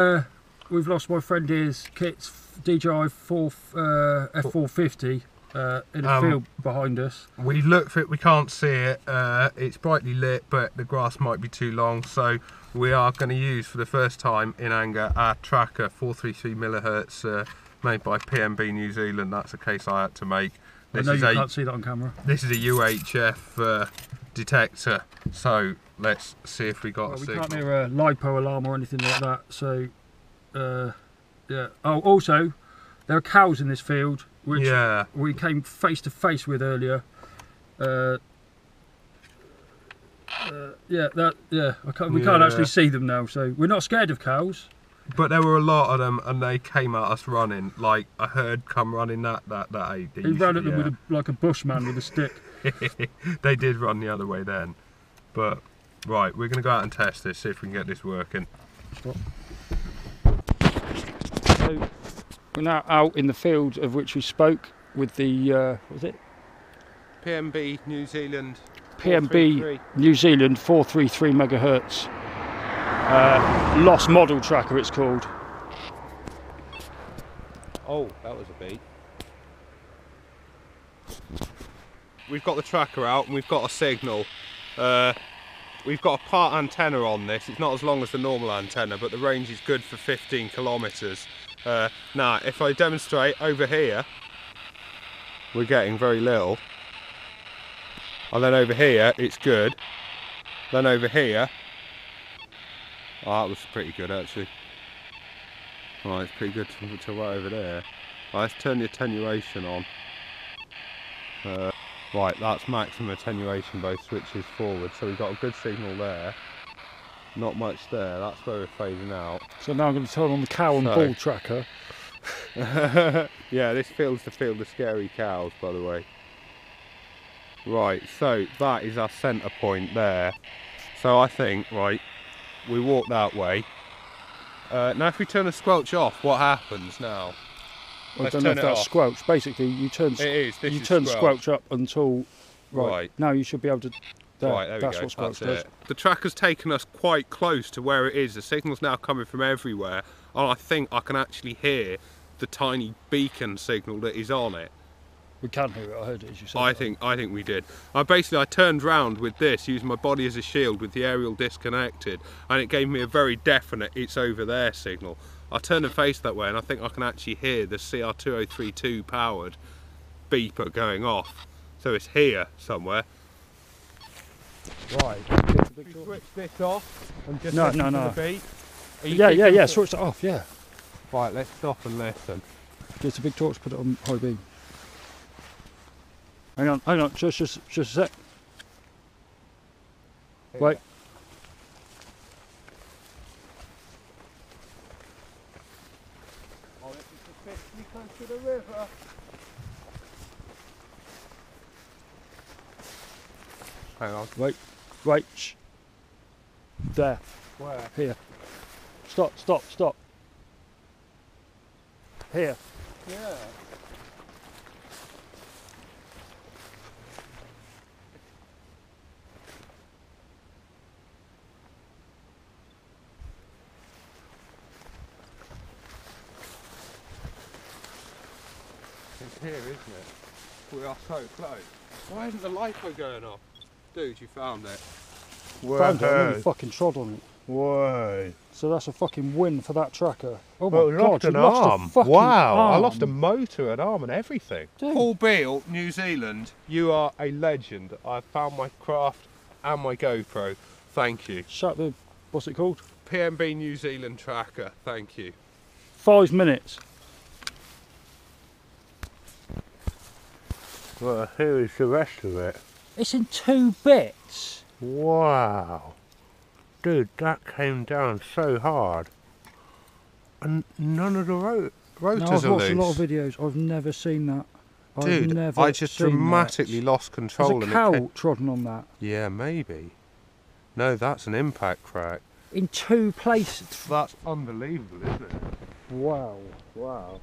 Uh, we've lost my friend here's kit's DJI 4 uh, F450 uh, in a Um, field behind us. We look for it, we can't see it. Uh, it's brightly lit, but the grass might be too long. So we are going to use for the first time in anger our tracker 433 millihertz uh, made by PMB New Zealand. That's a case I had to make. This I know is you a can't see that on camera. this is a UHF uh, detector. So let's see if we got Well, a we signal. can't hear a LiPo alarm or anything like that. So, uh, yeah. Oh, also, there are cows in this field, which yeah, we came face to face with earlier. Uh, uh, yeah, that yeah. I can't, we can't actually see them now, so we're not scared of cows. but there were a lot of them, and they came at us running. Like I heard, come running that that that. He He ran at them with a, like a bushman with a stick. they did run the other way then. But right, we're gonna go out and test this, see if we can get this working. So we're now out in the field of which we spoke with the uh, what was it PMB New Zealand. PMB New Zealand 433 megahertz uh, lost model tracker. It's called. Oh, that was a beat. We've got the tracker out and we've got a signal. Uh, we've got a part antenna on this. It's not as long as the normal antenna, but the range is good for 15 kilometres. Uh, now, if I demonstrate over here, we're getting very little. And then over here, it's good. Then over here, oh, that was pretty good actually. Right, it's pretty good to, to right over there. Right, let's turn the attenuation on. Uh, right, that's maximum attenuation both switches forward, so we've got a good signal there. Not much there, that's where we're fading out. So now I'm going to turn on the cow and So- bull tracker. yeah, this feels the field of scary cows, by the way. Right, so that is our centre point there. So I think, right, we walk that way. Uh, now if we turn the squelch off, what happens now? I Let's don't know if that's off. squelch. Basically, you turn It is, this you is turn squelch. up until right. Right. Now you should be able to. There, right, there we that's go. what squelch That's does. it. The tracker's taken us quite close to where it is. The signal's now coming from everywhere, and I think I can actually hear the tiny beacon signal that is on it. We can hear it. I heard it as you said. I that. think I think we did. I basically I turned round with this, using my body as a shield with the aerial disconnected, and it gave me a very definite "it's over there" signal. I turn and face that way, and I think I can actually hear the CR2032 powered beeper going off. So it's here somewhere. Right. Get the big We torch. switch this off and just No, listen no, to no. the beat. Yeah, yeah, yeah. Switch it off. Yeah. Right, let's stop and listen. Get the big torch. Put it on high beam. Hang on. Hang on. Just, just, just a sec. Wait. Is sufficiently close to the river. Hang on. Wait. Right. Shh. There. Where? Here. Stop. Stop. Stop. Here. Yeah. It's here, isn't it? We are so close. Why isn't the LiPo going off? Dude, you found it. Found it. I nearly fucking trod on it. Whoa. So that's a fucking win for that tracker. Oh my Well, god, lost you an lost a fucking wow, I lost a motor, an arm, and everything. Dude. Paul Beale, New Zealand, you are a legend. I found my craft and my GoPro. Thank you. Shut the. What's it called? PMB New Zealand tracker. Thank you. Five minutes. Well, here is the rest of it. It's in two bits. Wow. Dude, that came down so hard. And none of the ro- rotors No, I've are watched loose. a lot of videos. I've never seen that. I've Dude, never I just seen that. dramatically lost There's control. a and it cow trodden on that Yeah, maybe. No, that's an impact crack. in two places. That's unbelievable, isn't it? Wow. Wow.